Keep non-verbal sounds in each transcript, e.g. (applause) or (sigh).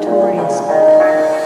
Autumn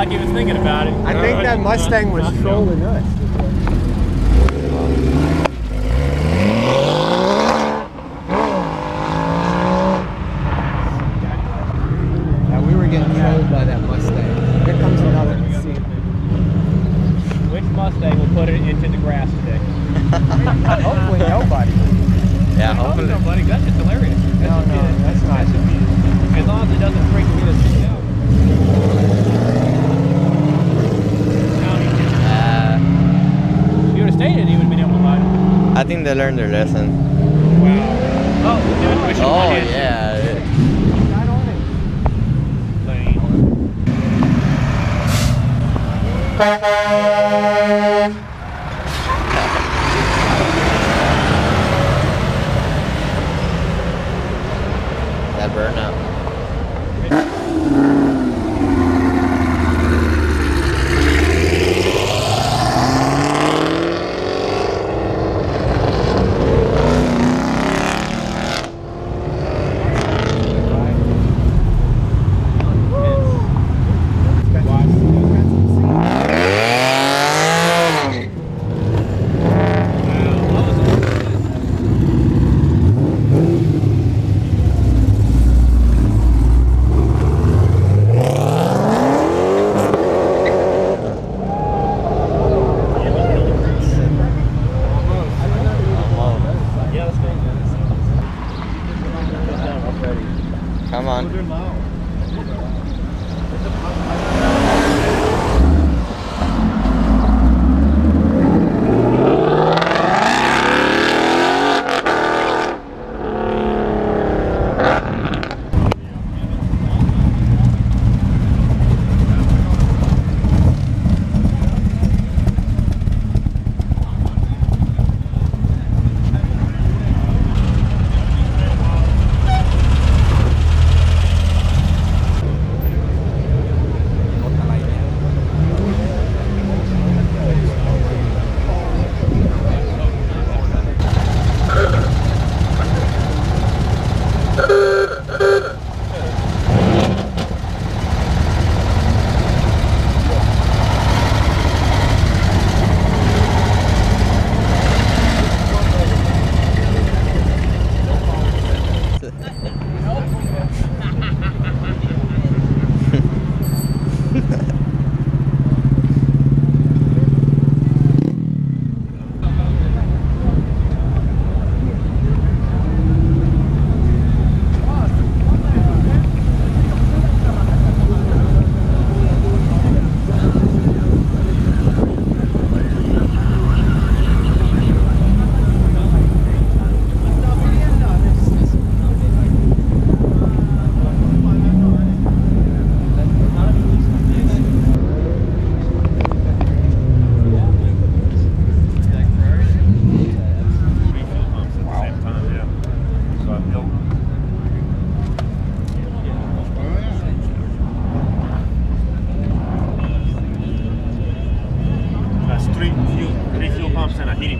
like he was thinking about it. I think that Mustang was trolling us. Yeah, we were getting trolled by that Mustang. Here comes another. Which Mustang will put it into the grass today? (laughs) Hopefully nobody. Yeah, hopefully. nobody. That's just hilarious. That No, should no, that's not. That should be it. As long as it doesn't freak me the shit out. Now he can- Uh, If you would have stayed it, he would have been able to ride it. I think they learned their lesson. Wow. Oh, we're doing pushing Oh one hand. yeah. Not on it.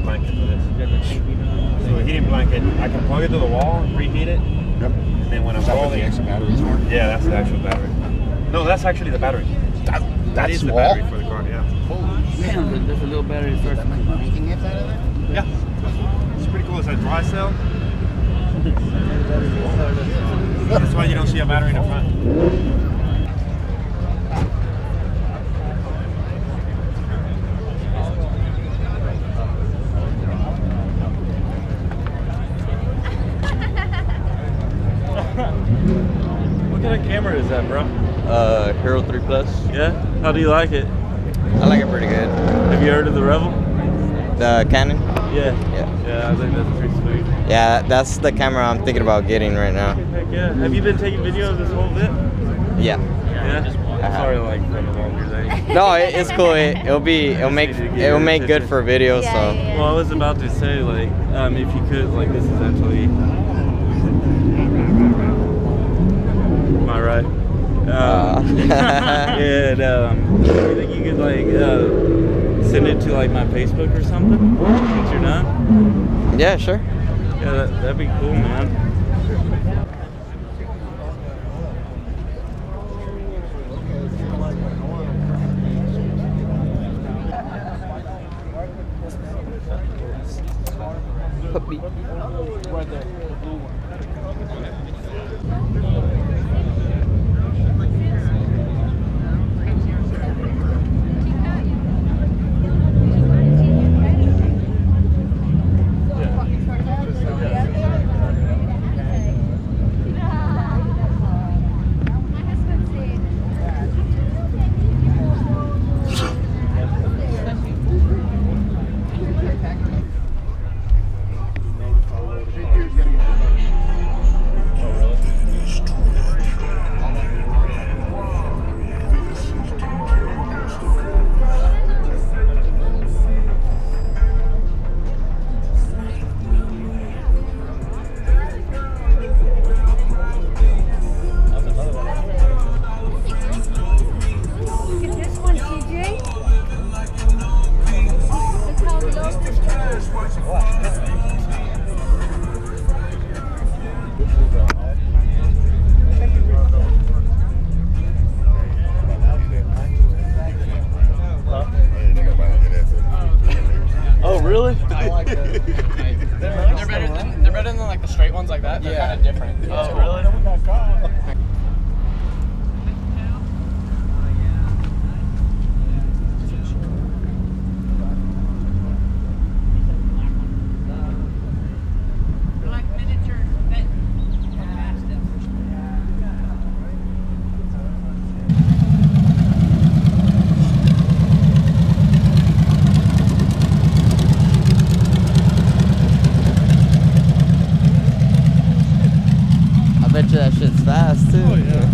Like it, I can plug it to the wall, preheat it, Yep. and then when I'm Is that what rolling, the extra batteries are? yeah, that's the actual battery. No, that's actually the battery. That, That that's the small. battery for the car. Yeah. Man, there's a little battery first. Making it out of there? Yeah. It's pretty cool. It's a dry cell. (laughs) That's why you don't see a battery in the front. What kind of camera is that, bro? Uh, Hero 3 Plus. Yeah? How do you like it? I like it pretty good. Have you heard of the Rebel? The Canon. Yeah. Yeah. Yeah, I think that's pretty sweet. Yeah, that's the camera I'm thinking about getting right now. Heck yeah. Have you been taking video of this whole bit? Yeah. Yeah. Uh-huh. Sorry, like for the longer thing. (laughs) No, it, it's cool. It, it'll be, it'll make, Just need to get it'll make good for videos. Yeah, So. yeah. Well, I was about to say, like, um, if you could, like, this is actually. Am I right? Um, Uh. Um, you think you could like uh, send it to like my Facebook or something once you're done? Yeah, sure. Yeah, that, that'd be cool, man. Look fast too. Oh, yeah.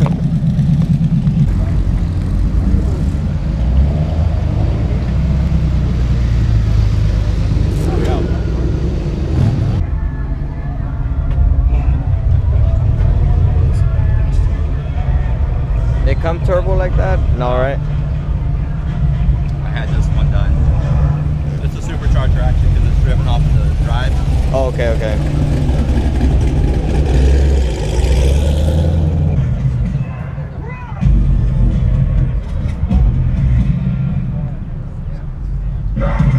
They come turbo like that? No, right? I had this one done. It's a supercharger actually because it's driven off the drive. Oh, okay, okay. Yeah.